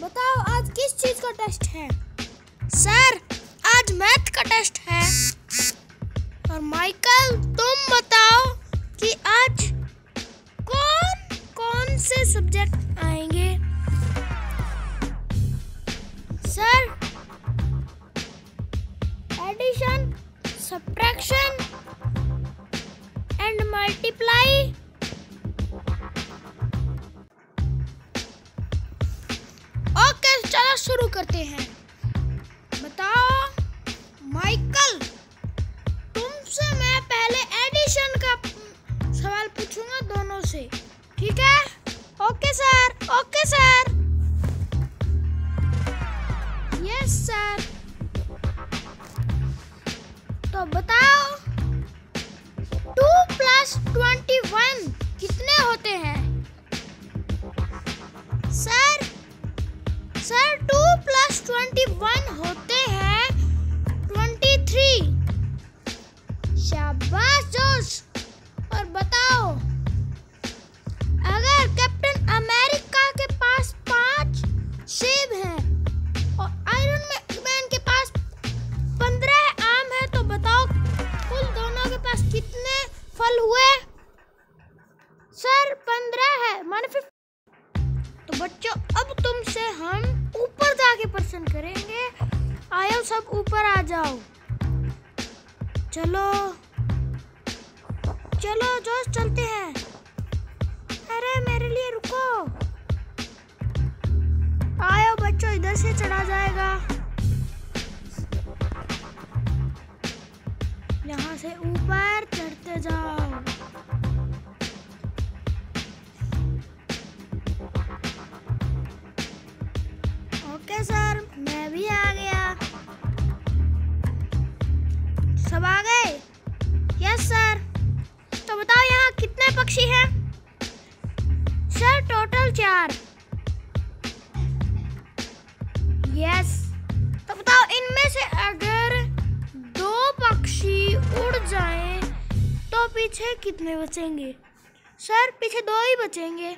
बताओ, आज किस चीज़ का टेस्ट है? सर आज मैथ का टेस्ट है। और माइकल तुम बताओ कि आज कौन कौन से सब्जेक्ट आएँगे? Sir addition subtraction and multiply शुरू करते हैं। बताओ, माइकल, तुमसे मैं पहले एडिशन का सवाल पूछूँगा दोनों से। ठीक है? Okay sir okay sir yes sir तो बताओ two plus twenty one plus twenty one होते हैं ट्वेंटी थ्री शाबाश जोश। और बताओ, अगर कैप्टन अमेरिका के पास पाँच सेब हैं और आयरन मैन के पास पंद्रह आम है तो बताओ, कुल दोनों के पास कितने फल हुए? सर, पंद्रह है, माने फिर तो बच्चों, अब तुमसे हम जाके प्रश्न करेंगे। आयो सब ऊपर आ जाओ। चलो। चलो, जोश, चलते हैं। अरे, मेरे लिए रुको। आयो बच्चों, इधर से चढ़ा जाएगा। यहाँ से ऊपर सब आ गए? यस सर तो बताओ यहाँ कितने पक्षी हैं? सर टोटल चार। यस तो बताओ इनमें से अगर दो पक्षी उड़ जाएँ तो पीछे कितने बचेंगे? सर पीछे दो ही बचेंगे।